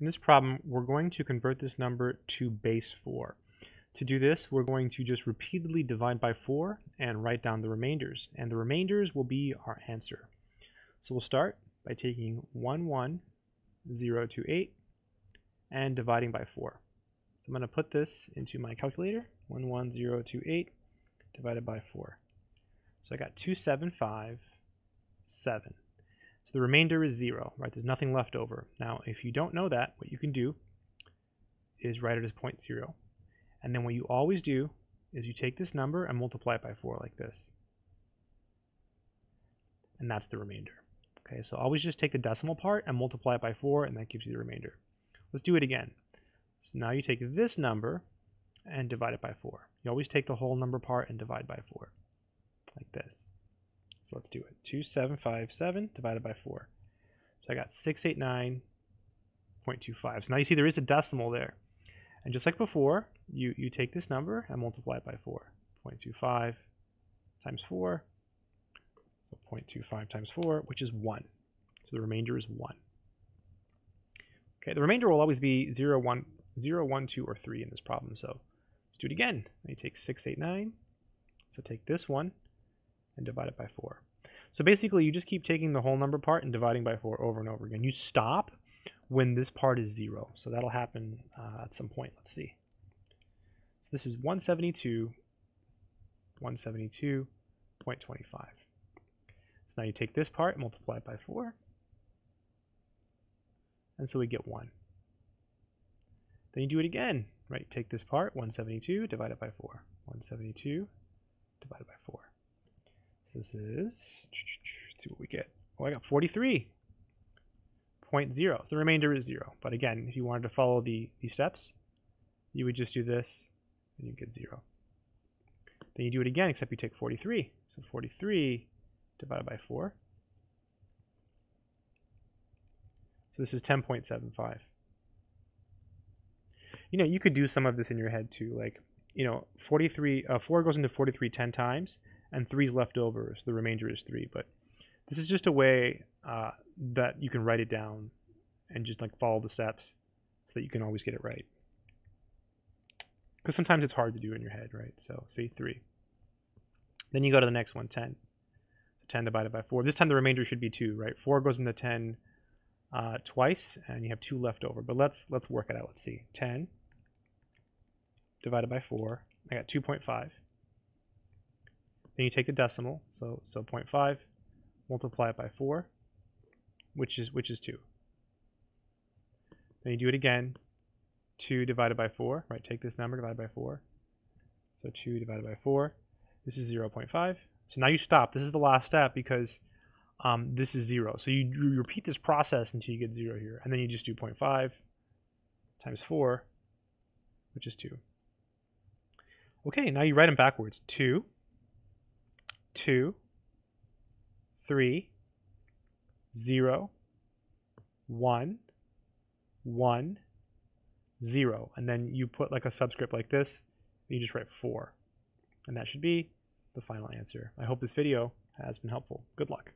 In this problem, we're going to convert this number to base 4. To do this, we're going to just repeatedly divide by 4 and write down the remainders. And the remainders will be our answer. So we'll start by taking 11028 and dividing by 4. So I'm going to put this into my calculator, 11028 divided by 4. So I got 2757. So the remainder is 0, right? There's nothing left over. Now, if you don't know that, what you can do is write it as 0.0. And then what you always do is you take this number and multiply it by 4 like this. And that's the remainder. Okay, so always just take the decimal part and multiply it by 4, and that gives you the remainder. Let's do it again. So now you take this number and divide it by 4. You always take the whole number part and divide by 4, like this. So let's do it. 2757 divided by 4. So I got 689.25. So now you see there is a decimal there. And just like before, you, you take this number and multiply it by 4. 0.25 times 4. So 0.25 times 4, which is 1. So the remainder is 1. Okay, the remainder will always be 0, 1, 0, 1, 2, or 3 in this problem. So let's do it again. You take 689. So take this one and divide it by 4. So basically, you just keep taking the whole number part and dividing by 4 over and over again. You stop when this part is 0. So that'll happen uh, at some point. Let's see. So this is 172, 172.25. So now you take this part, multiply it by 4. And so we get 1. Then you do it again, right? Take this part, 172, divide it by 4. 172 divided by 4. So this is, let's see what we get. Oh, I got 43.0. So the remainder is 0. But again, if you wanted to follow the, the steps, you would just do this, and you get 0. Then you do it again, except you take 43. So 43 divided by 4. So this is 10.75. You know, you could do some of this in your head too. Like, you know, 43, uh, 4 goes into 43 10 times and three is left over, so the remainder is 3. But this is just a way uh, that you can write it down and just like follow the steps so that you can always get it right. Because sometimes it's hard to do in your head, right? So say 3. Then you go to the next one, 10. 10 divided by 4. This time the remainder should be 2, right? 4 goes into 10 uh, twice, and you have 2 left over. But let's let's work it out. Let's see. 10 divided by 4. I got 2.5. Then you take the decimal, so so 0.5, multiply it by 4, which is which is 2. Then you do it again. 2 divided by 4, right? Take this number, divided by 4. So 2 divided by 4. This is 0 0.5. So now you stop. This is the last step because um, this is 0. So you, you repeat this process until you get 0 here. And then you just do 0.5 times 4, which is 2. Okay, now you write them backwards. 2 two, three, zero, one, one, zero. And then you put like a subscript like this, you just write four. And that should be the final answer. I hope this video has been helpful. Good luck.